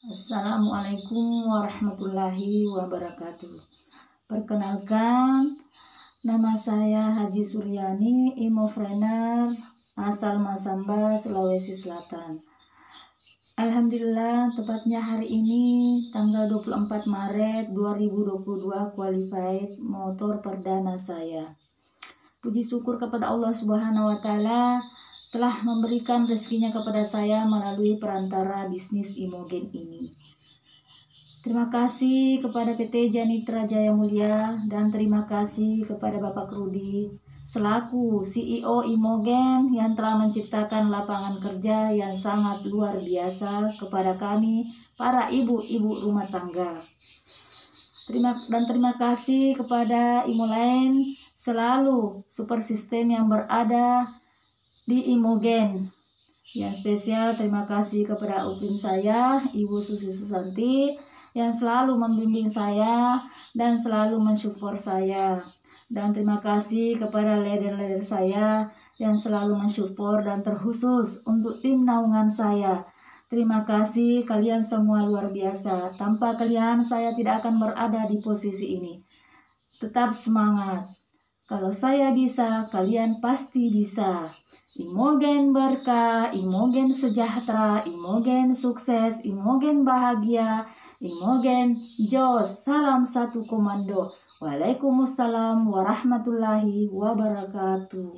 Assalamualaikum warahmatullahi wabarakatuh. Perkenalkan, nama saya Haji Suryani, imofrener asal Masamba, Sulawesi Selatan. Alhamdulillah, tepatnya hari ini tanggal 24 Maret 2022 qualified motor perdana saya. Puji syukur kepada Allah Subhanahu wa taala telah memberikan rezekinya kepada saya melalui perantara bisnis Imogen ini. Terima kasih kepada PT Janitra Jaya Mulia dan terima kasih kepada Bapak Rudi selaku CEO Imogen yang telah menciptakan lapangan kerja yang sangat luar biasa kepada kami para ibu-ibu rumah tangga. Terima dan terima kasih kepada Imolen selalu super sistem yang berada di Imogen. Yang spesial terima kasih kepada upin saya, Ibu Susi Susanti, yang selalu membimbing saya dan selalu mensupport saya. Dan terima kasih kepada leader-leader saya yang selalu mensupport dan terkhusus untuk tim naungan saya. Terima kasih kalian semua luar biasa. Tanpa kalian saya tidak akan berada di posisi ini. Tetap semangat. Kalau saya bisa, kalian pasti bisa. Imogen berkah, imogen sejahtera, imogen sukses, imogen bahagia, imogen jos. Salam satu komando. Waalaikumsalam warahmatullahi wabarakatuh.